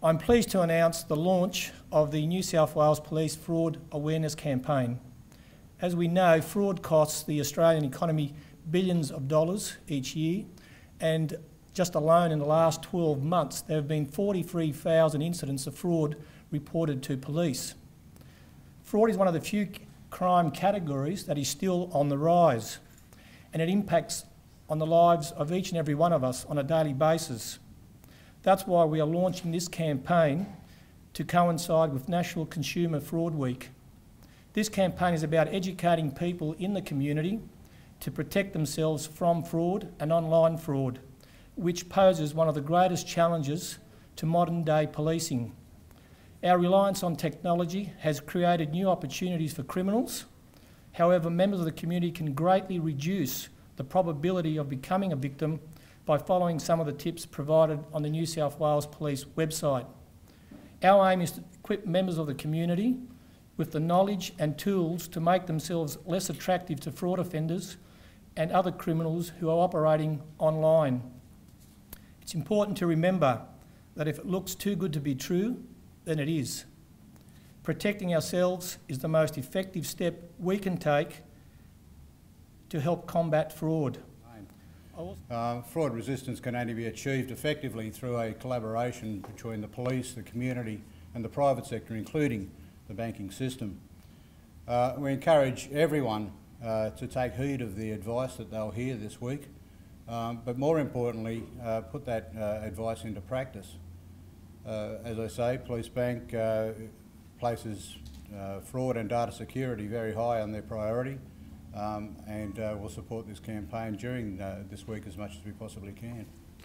I'm pleased to announce the launch of the New South Wales Police Fraud Awareness Campaign. As we know, fraud costs the Australian economy billions of dollars each year, and just alone in the last 12 months, there have been 43,000 incidents of fraud reported to police. Fraud is one of the few crime categories that is still on the rise, and it impacts on the lives of each and every one of us on a daily basis. That's why we are launching this campaign to coincide with National Consumer Fraud Week. This campaign is about educating people in the community to protect themselves from fraud and online fraud, which poses one of the greatest challenges to modern day policing. Our reliance on technology has created new opportunities for criminals. However, members of the community can greatly reduce the probability of becoming a victim by following some of the tips provided on the New South Wales Police website. Our aim is to equip members of the community with the knowledge and tools to make themselves less attractive to fraud offenders and other criminals who are operating online. It's important to remember that if it looks too good to be true, then it is. Protecting ourselves is the most effective step we can take to help combat fraud. Uh, fraud resistance can only be achieved effectively through a collaboration between the police, the community and the private sector, including the banking system. Uh, we encourage everyone uh, to take heed of the advice that they'll hear this week, um, but more importantly, uh, put that uh, advice into practice. Uh, as I say, Police Bank places fraud and data security very high on their priority um, and uh, we'll support this campaign during uh, this week as much as we possibly can.